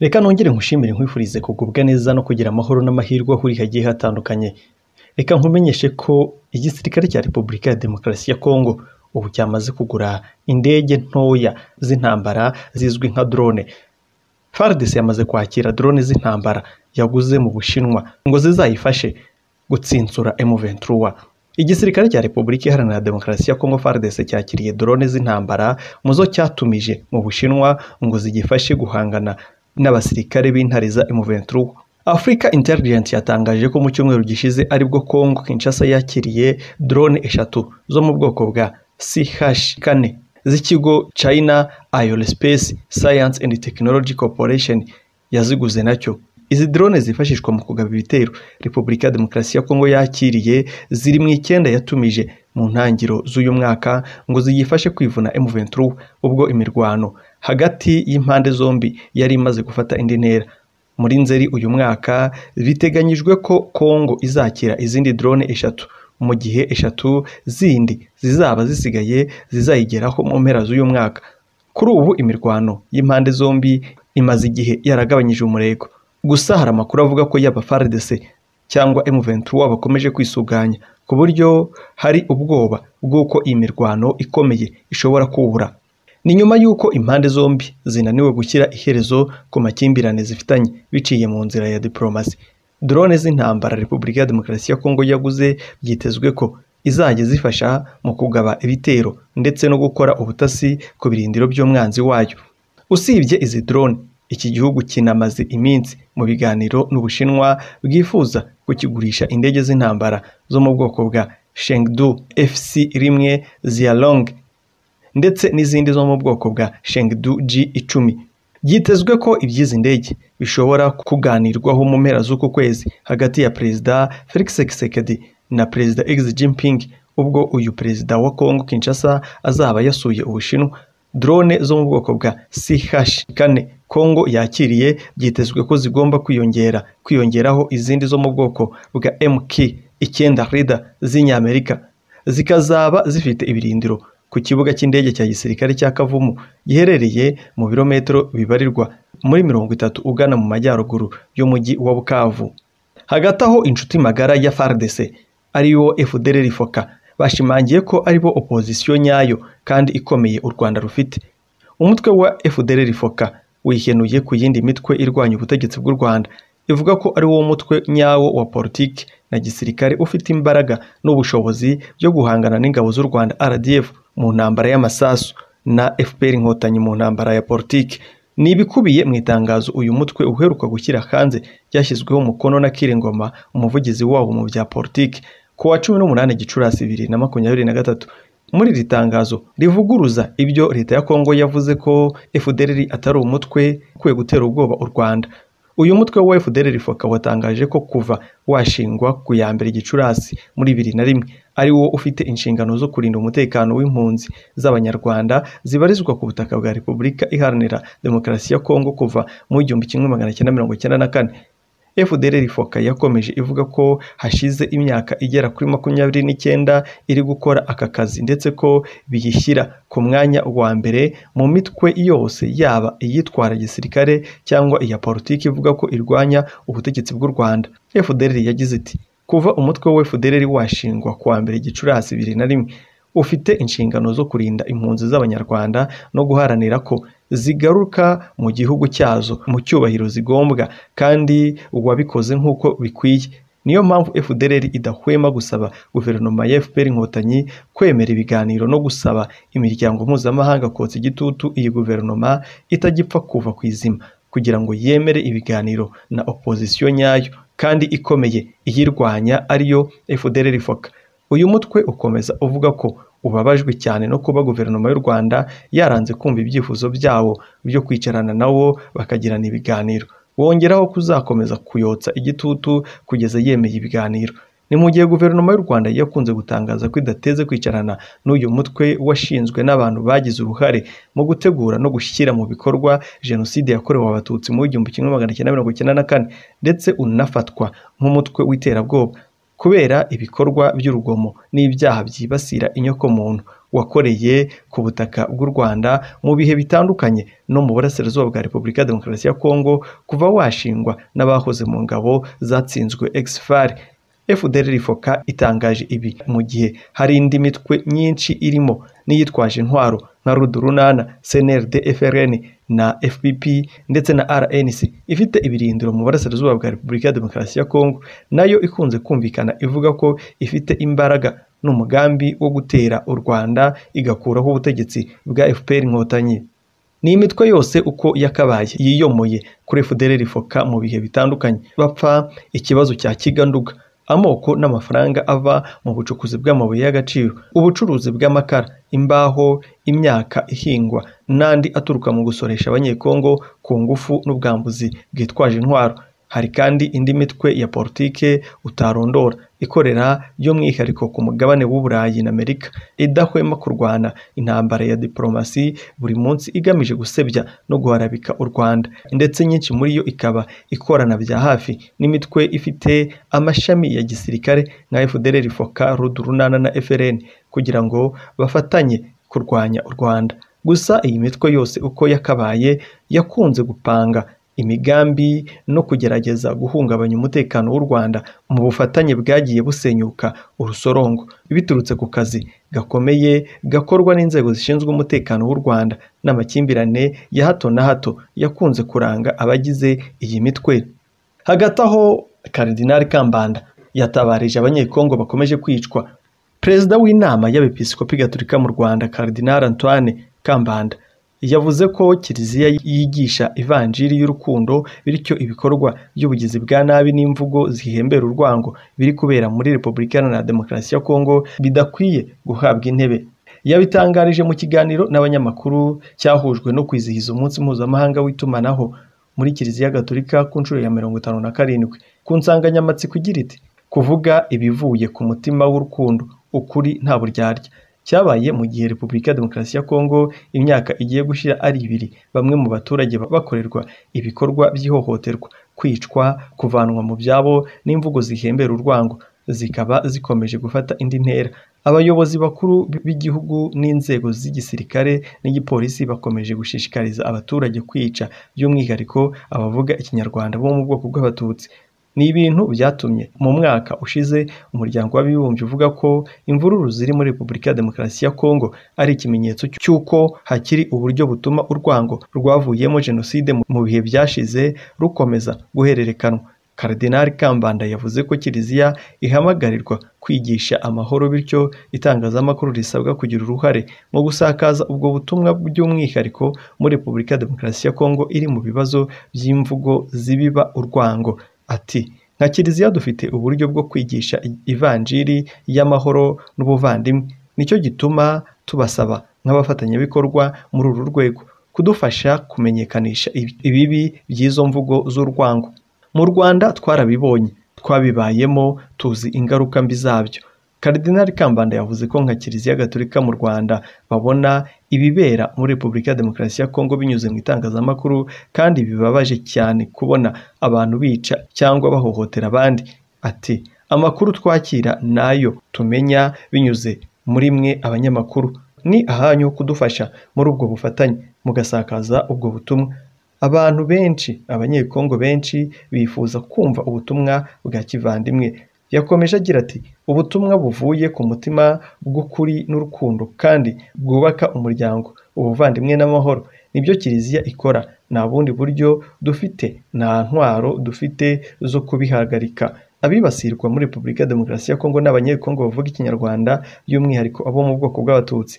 reka nongere nkushimire nkwifurize kugubwa neza no kugira amahoro n'amahirwe aho uri hagiye hatandukanye. Reka nkumenyeshe ko igisirikare cya repubulika ya demokarasi ya kongo ubu cyamaze kugura indege ntoya z'intambara zizwi nka drone. FARDC yamaze kwakira drone z'intambara yaguze mu bushinwa ngo zizayifashe gutsinsura M23. Igisirikare cya repubulika iharanira demokarasi ya kongo FARDC cyakiriye drone z'intambara mu zo cyatumije mu bushinwa ngo zigifashe guhangana n'abasirikare b'intare za M23 Africa Intelligence yatangaje ko mu cyumweru gishize ari bwo Congo Kinshasa yakiriye drone eshatu zo mu bwoko bwa CH4 z'ikigo China Aerospace Science and Technology Corporation yaziguze na cyo. Izi drone zifashishwa mu kugaba ibitero. Repubulika ya Demokarasi ya Kongo yakiriye ziri mu icyenda yatumije mu ntangiro z'uyu mwaka ngo ziyifashe kwivuna M23 ubwo imirwano hagati y'impande zombi yari imaze gufata indi ntera. Muri nzeri uyu mwaka biteganyijwe ko Kongo izakira izindi drone eshatu. Mu gihe eshatu zindi zizaba zisigaye zizayigeraho mu mpera z'uyu mwaka. Kuri ubu imirwano y'impande zombi imaze igihe yaragabanyije umurego. Gusa hari amakuru avuga ko yaba FARDC cyangwa M23 bakomeje kwisuganya ku buryo hari ubwoba bw'uko iyi mirwano ikomeye ishobora kubura. Ni nyuma y'uko impande zombi zinaniwe gushyira iherezo ku makimbirane zifitanye biciye mu nzira ya diplomasi drone z'intambara repubulika ya demokarasi ya kongo yaguze byitezwe ko izajya zifasha mu kugaba ibitero ndetse no gukora ubutasi ku birindiro by'umwanzi wayo. Usibye izi drone iki gihugu kinamaze iminsi mu biganiro n'ubushinwa bwifuza kukigurisha indege z'intambara zo mu bwoko bwa Chengdu FC rimwe Xiaolong ndetse n'izindi zo mu bwoko bwa Chengdu G10 byitezwe ko iby'izi ndege bishobora kuganirwaho mu mpera z'uku kwezi hagati ya perezida Felix Tshisekedi na perezida Xi Jinping ubwo uyu perezida wa Congo Kinshasa azaba yasuye ubushinwa drone zo mu bwoko bwa CH4 Congo yakiriye byitezwe ko zigomba kwiyongera kwiyongeraho izindi zo mu bwoko bwa MK icyenda Raider z'inyamerika zikazaba zifite ibirindiro ku kibuga cy'indege cya gisirikare cya Kavumu giherereye mu birometero bibarirwa muri mirongo itatu ugana mu majyaruguru y'umujyi wa Bukavu. Hagati aho inshuti magara ya FARDC ariyo FDLR Foka bashimangiye ko ari bo opozisiyo nyayo kandi ikomeye u Rwanda rufite. Umutwe wa FDLR Foka wihenuye ku yindi mitwe irwanya ubutegetsi bw'u Rwanda. Ivuga ko ari wo mutwe nyawo wa politiki na gisirikare ufite imbaraga n'ubushobozi byo guhangana n'ingabo z'u Rwanda RDF mu ntambara y'amasasu na FPR inkotanyi mu ntambara ya politiki. Ni ibikubiye mu itangazo uyu mutwe uheruka gushyira hanze ryashyizweho umukono na Kiringoma umuvugizi wawo mu bya politiki. Ku wa cumi n'umunani Gicurasi bibiri na makumyabiri na gatatu muri iri tangazo rivuguruza ibyo leta ya Kongo yavuze ko FDLR atari umutwe ukwiye gutera ubwoba u Rwanda. Uyu mutwe wa FDLR Foka watangaje ko kuva washingwa ku ya mbere Gicurasi muri bibiri na rimwe ari wo ufite inshingano zo kurinda umutekano w'impunzi z'abanyarwanda zibarizwa ku butaka bwa Repubulika Iharanira Demokarasi ya Kongo kuva mu igihumbi kimwe magana cyenda mirongo icyenda na kane. FDLR Foka yakomeje ivuga ko hashize imyaka igera kuri makumyabiri n'icyenda iri gukora aka kazi ndetse ko biyishyira ku mwanya wa mbere mu mitwe yose yaba iyitwara gisirikare cyangwa iya politiki ivuga ko irwanya ubutegetsi bw'u Rwanda. FDLR yagize iti kuva umutwe wa FDLR washingwa ku wa mbere Gicurasi bibiri na rimwe ufite inshingano zo kurinda impunzi z'abanyarwanda no guharanira ko zigaruka mu gihugu cyazo mu cyubahiro zigombwa kandi uwabikoze nk'uko bikwiye. Niyo mpamvu FDLR idahwema gusaba guverinoma ya FPR inkotanyi kwemera ibiganiro no gusaba imiryango mpuzamahanga kotsa igitutu iyi guverinoma itagipfa kuva ku izima kugira ngo yemere ibiganiro na opozisiyo nyayo kandi ikomeye iyirwanya ariyo FDLR Foka. Uyu mutwe ukomeza uvuga ko ubabajwe cyane no kuba guverinoma y'u Rwanda yaranze kumva ibyifuzo byawo byo kwicarana nawo bakagirana ibiganiro. Wongeraho kuzakomeza kuyotsa igitutu kugeza yemeye ibiganiro. Ni mu gihe guverinoma y'u Rwanda yakunze gutangaza ko idateze kwicarana n'uyu mutwe washinzwe n'abantu bagize uruhare mu gutegura no gushyira mu bikorwa jenoside yakorewe abatutsi mu igihumbi kimwe magana cyenda mirongo icyenda na kane ndetse unafatwa nk'umutwe w'iterabwoba. Kubera ibikorwa by'urugomo n'ibyaha byibasira inyokomuntu wakoreye ku butaka bw'u Rwanda mu bihe bitandukanye no mu burasirazuba bwa Repubulika ya Demokarasi ya Kongo kuva washingwa n'abahoze mu ngabo zatsinzwe exfar. FDLR Foka itangaje ibi mu gihe hari indi mitwe myinshi irimo n'iyitwaje intwaro nka Rudurunana, CNRD, FRN na FPP ndetse na RNC ifite ibirindiro mu burasirazuba bwa Repubulika ya Demokarasi ya Kongo na yo ikunze kumvikana ivuga ko ifite imbaraga n'umugambi wo gutera u Rwanda igakuraho ubutegetsi bwa FPR Inkotanyi. Ni imitwe yose uko yakabaye yiyomoye kuri FDLR Foka mu bihe bitandukanye. Bapfa ikibazo cya Kiganduga. Amoko n'amafaranga ava mu bucukuzi bw'amabuye y'agaciro ubucuruzi bw'amakara imbaho imyaka ihingwa n'andi aturuka mu gusoresha abanyekongo ku ngufu n'ubwambuzi bwitwaje intwaro. Hari kandi indi mitwe ya politike utarondora. Ikorera by'umwihariko ku mugabane w'uburayi na amerika idahwema kurwana. Intambara ya diporomasi buri munsi igamije gusebya no guharabika u rwanda. Ndetse nyinshi muri yo ikaba ikorana bya hafi n'imitwe ifite amashami ya gisirikare nka fdr foka rudurunana na frn kugira ngo bafatanye kurwanya u rwanda. Gusa iyi mitwe yose uko yakabaye yakunze gupanga imigambi no kugerageza guhungabanya umutekano w'u Rwanda mu bufatanye bwagiye busenyuka urusorongo. Biturutse ku kazi gakomeye gakorwa n'inzego zishinzwe umutekano w'u Rwanda n'amakimbirane ya hato na hato yakunze kuranga abagize iyi mitwe. Hagati aho Karidinali Kambanda yatabarije abanyekongo bakomeje kwicwa. Perezida w'inama y'abepiskopi gatolika mu Rwanda Karidinali Antoine Kambanda yavuze ko kiliziya yigisha ivanjiri y'urukundo bityo ibikorwa by'ubugizi bwa nabi n'imvugo zihembera urwango biri kubera muri repubulika iharanira demokarasi ya kongo bidakwiye guhabwa intebe. Yabitangarije mu kiganiro n'abanyamakuru cyahujwe no kwizihiza umunsi mpuzamahanga w'itumanaho muri kiliziya gatolika ku nshuro ya mirongo itanu na karindwi. Ku nsanganyamatsiko igira iti kuvuga ibivuye ku mutima w'urukundo ukuri nta buryarya. Cyabaye mu gihe repubulika ya demokarasi ya kongo imyaka igiye gushyira ari ibiri bamwe mu baturage bakorerwa ibikorwa by'ihohoterwa kwicwa kuvanwa mu byabo n'imvugo zihembera urwango zikaba zikomeje gufata indi ntera. Abayobozi bakuru b'igihugu n'inzego z'igisirikare n'igipolisi bakomeje gushishikariza abaturage kwica by'umwihariko abavuga ikinyarwanda bo mu bwoko bw'abatutsi. Ni ibintu byatumye mu mwaka ushize umuryango w'abibumbye uvuga ko imvururu ziri muri repubulika ya demokarasi ya kongo ari ikimenyetso cy'uko hakiri uburyo butuma urwango rwavuyemo jenoside mu bihe byashize rukomeza guhererekanwa. Karidinali Kambanda yavuze ko kiliziya ihamagarirwa kwigisha amahoro bityo itangazamakuru risabwa kugira uruhare mu gusakaza ubwo butumwa by'umwihariko muri repubulika ya demokarasi ya kongo iri mu bibazo by'imvugo zibiba urwango. Ati nka kiliziya dufite uburyo bwo kwigisha ivanjiri y'amahoro n'ubuvandimwe. Nicyo gituma tubasaba nk'abafatanyabikorwa muri uru rwego kudufasha kumenyekanisha ibibi by'izo mvugo z'urwango. Mu rwanda twarabibonye twabibayemo tuzi ingaruka mbi zabyo. Karidinali Kambanda yavuze ko nka kiliziya gatolika mu Rwanda babona ibibera muri Repubulika ya Demokarasi ya Kongo binyuze mu itangazamakuru kandi bibabaje cyane kubona abantu bica cyangwa bahohotera abandi. Ati amakuru twakira na yo tumenya binyuze muri mwe abanyamakuru. Ni ahanyu kudufasha muri ubwo bufatanye. Mugasakaza ubwo butumwa. Abantu benshi abanyekongo benshi bifuza kumva ubutumwa bwa kivandimwe. Yakomeje agira ati ubutumwa buvuye ku mutima bw'ukuri n'urukundo kandi bwubaka umuryango ubuvandimwe n'amahoro ni byo kiliziya ikora. Nta bundi buryo dufite nta ntwaro dufite zo kubihagarika. Abibasirwa muri repubulika ya demokarasi ya kongo n'abanyekongo bavuga ikinyarwanda by'umwihariko abo mu bwoko bw'abatutsi.